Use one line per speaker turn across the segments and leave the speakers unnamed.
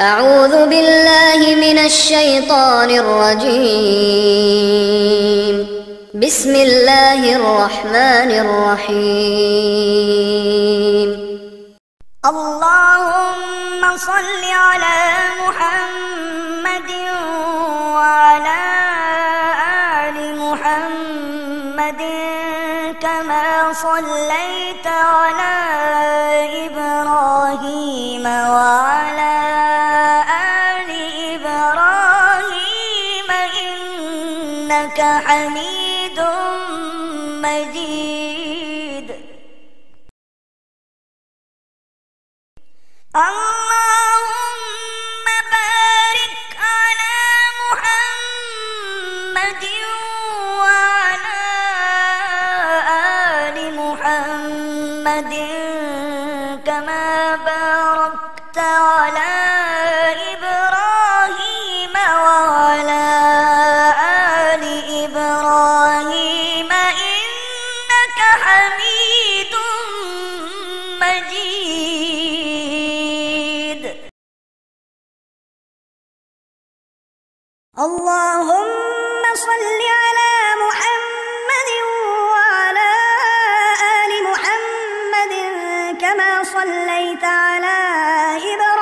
أعوذ بالله من الشيطان الرجيم. بسم الله الرحمن الرحيم.
اللهم صل على محمد وعلى آل محمد كما صليت إنك حميد مجيد. اللهم بارك على محمد وعلى آل محمد كما باركت صليت على إبراهيم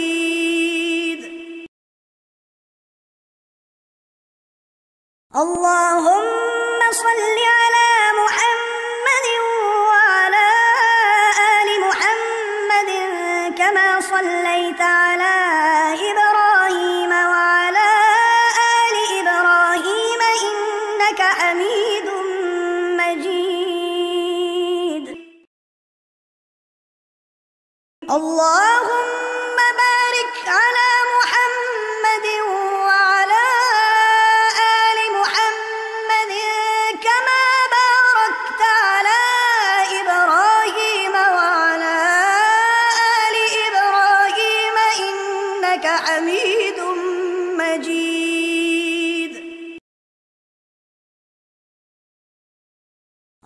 صليت على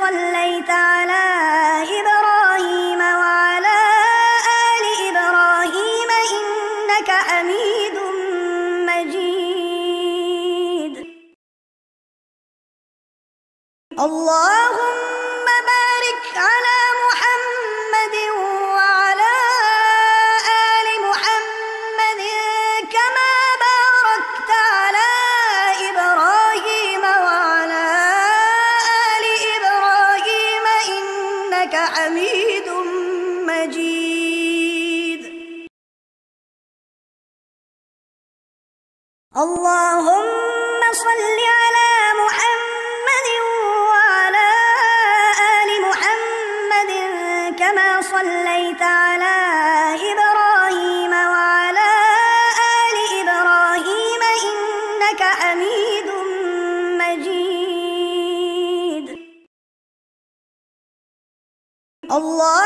صليت على إبراهيم وعلى آل إبراهيم إنك حميد مجيد. اللهم حميد مجيد. اللهم